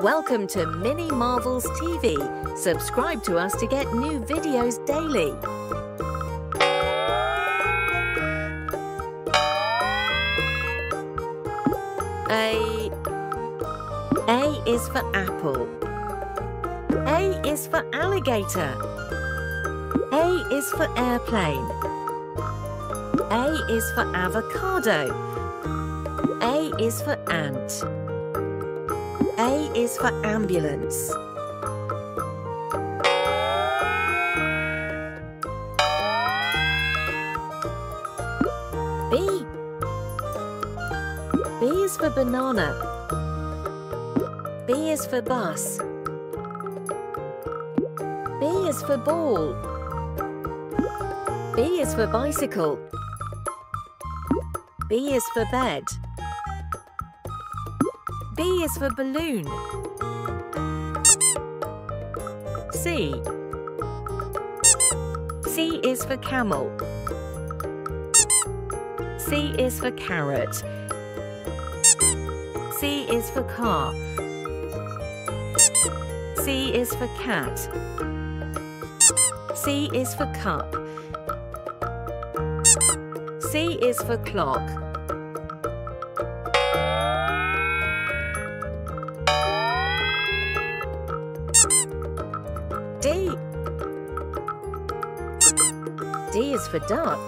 Welcome to Mini Marvels TV. Subscribe to us to get new videos daily. A A is for apple. A is for alligator. A is for airplane. A is for avocado. A is for ant. A is for ambulance. B. B is for banana. B is for bus. B is for ball. B is for bicycle. B is for bed. B is for balloon. C. C is for camel. C is for carrot. C is for car. C is for cat. C is for cup. C is for clock. For duck.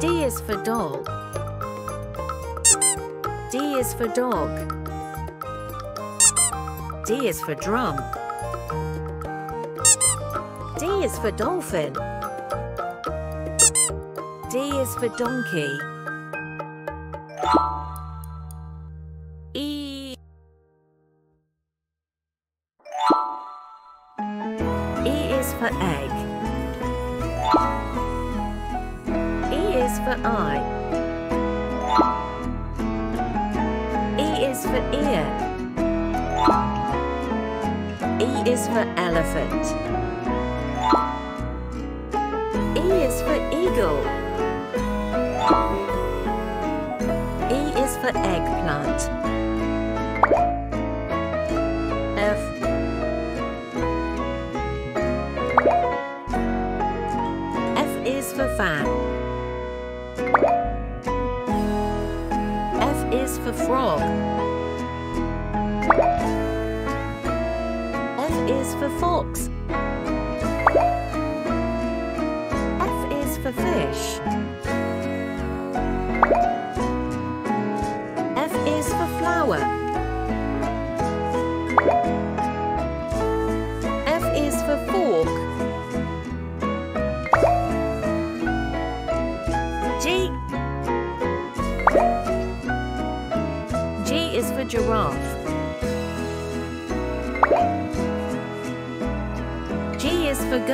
D is for doll. D is for dog. D is for drum. D is for dolphin. D is for donkey. Eye. E is for ear. E is for elephant. E is for eagle. E is for eggplant. For frog. F is for fox.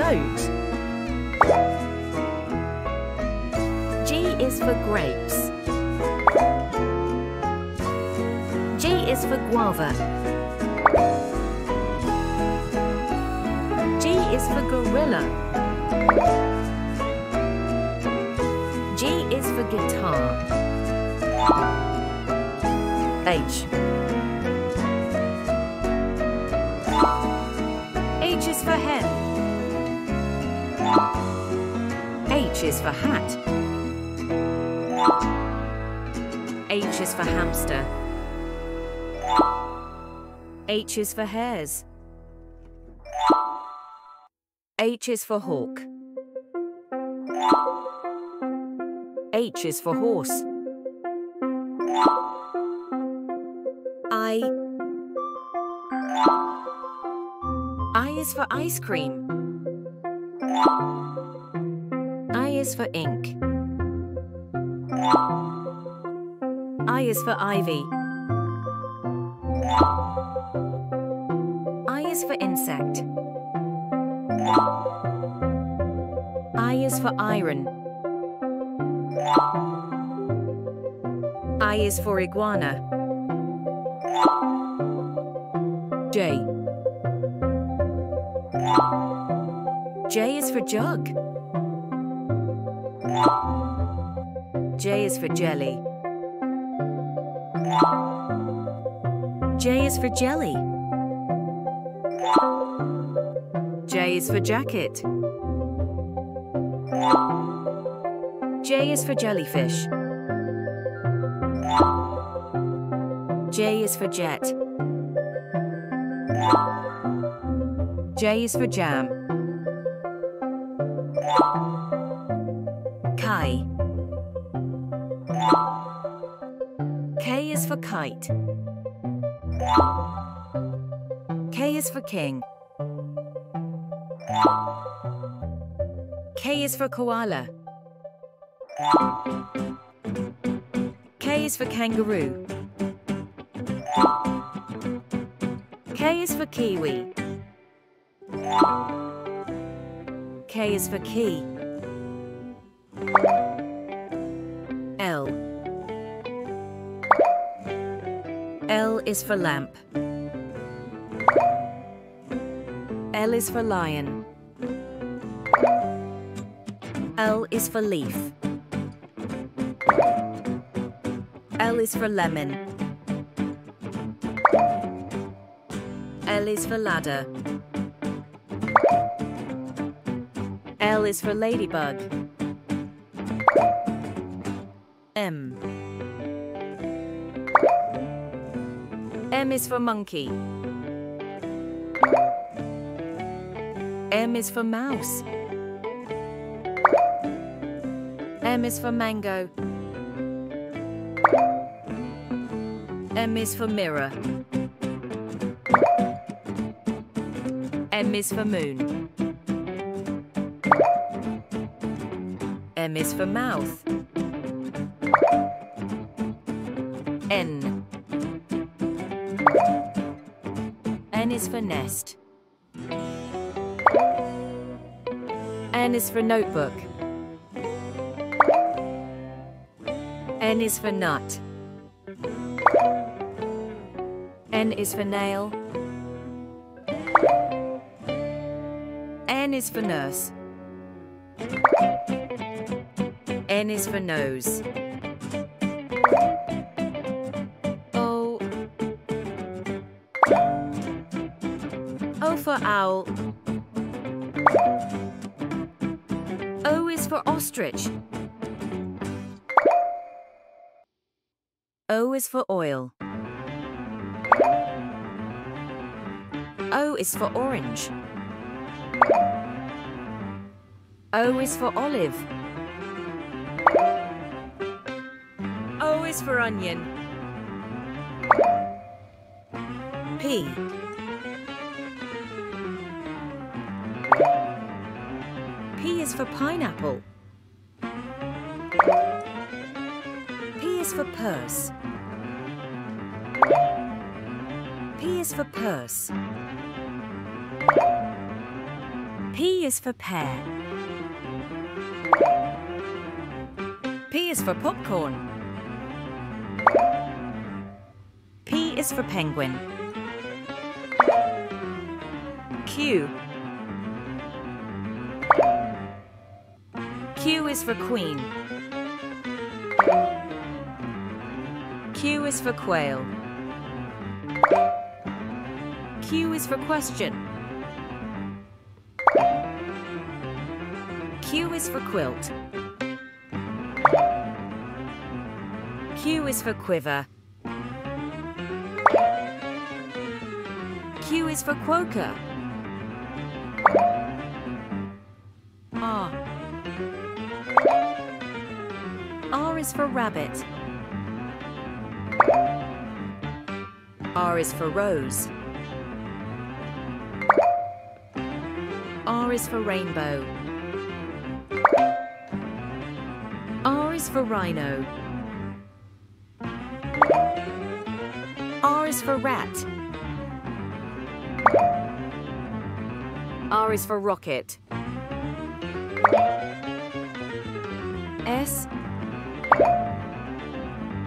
G is for grapes. G is for guava. G is for gorilla. G is for guitar. H. H is for hen. H is for hat. H is for hamster. H is for hares. H is for hawk. H is for horse. I. I is for ice cream. Is for ink. I is for ivy. I is for insect. I is for iron. I is for iguana. J. J is for jug. J is for jelly. J is for jelly. J is for jacket. J is for jellyfish. J is for jet. J is for jam. K is for king. K is for koala. K is for kangaroo. K is for kiwi. K is for key. L. is for lamp. L is for lion. L is for leaf. L is for lemon. L is for ladder. L is for ladybug. M. M is for monkey. M is for mouse. M is for mango. M is for mirror. M is for moon. M is for mouth. N. is for nest. N is for notebook. N is for nut. N is for nail. N is for nurse. N is for nose. Owl. O is for ostrich. O is for oil. O is for orange. O is for olive. O is for onion. P. for pineapple. P is for purse. P is for purse. P is for pear. P is for popcorn. P is for penguin. Q. Q is for queen. Q is for quail. Q is for question. Q is for quilt. Q is for quiver. Q is for quokka. R is for rabbit. R is for rose. R is for rainbow. R is for rhino. R is for rat. R is for rocket. S.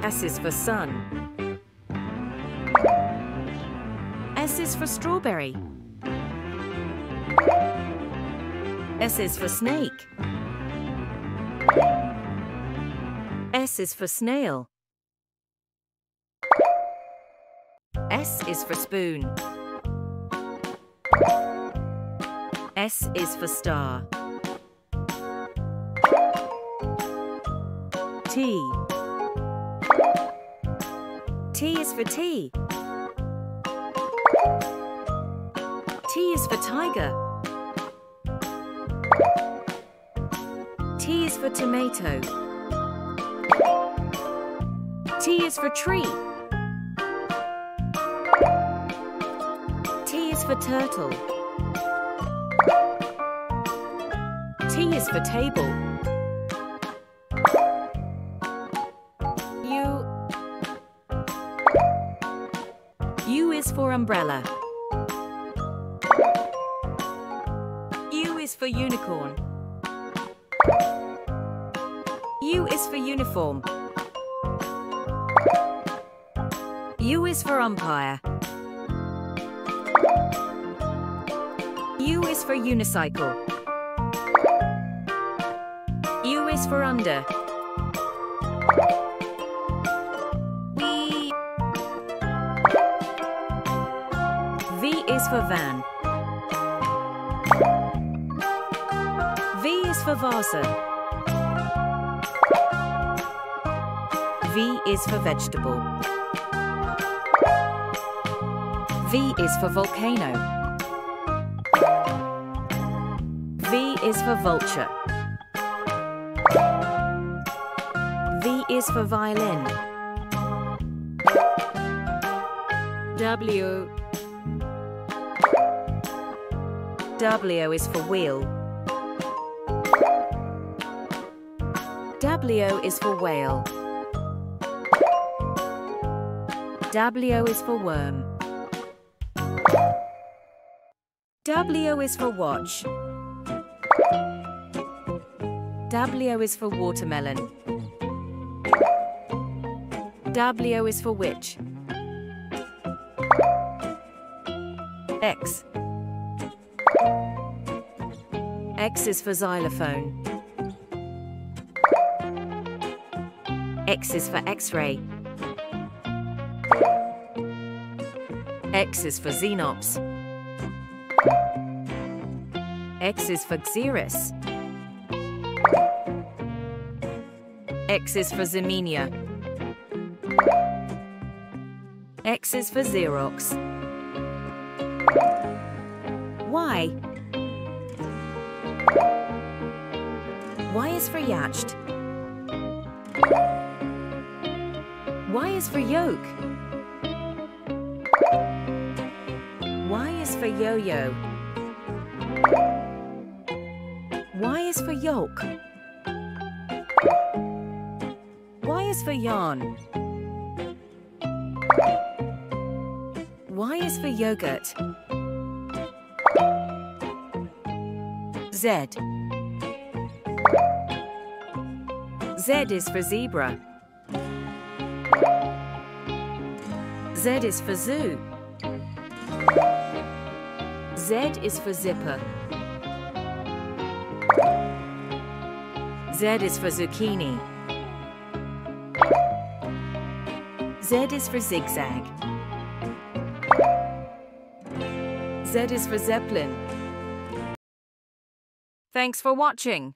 S is for sun. S is for strawberry. S is for snake. S is for snail. S is for spoon. S is for star. T. T is for tea. T is for tiger. T is for tomato. T is for tree. T is for turtle. T is for table. For umbrella. U is for unicorn. U is for uniform. U is for umpire. U is for unicycle. U is for under. For van. V is for vasa. V is for vegetable. V is for volcano. V is for vulture. V is for violin. W. W is for wheel. W is for whale. W is for worm. W is for watch. W is for watermelon. W is for witch. X. X is for xylophone. X is for X-ray. X is for Xenops. X is for Xerus. X is for Ximenia. X is for Xerox. Y is for Yacht. Y is for yoke. Y is for yo-yo. Y is for yolk. Y is for yarn. Y is for yogurt. Z. Z is for zebra. Z is for zoo. Z is for zipper. Z is for zucchini. Z is for zigzag. Z is for zeppelin. Thanks for watching.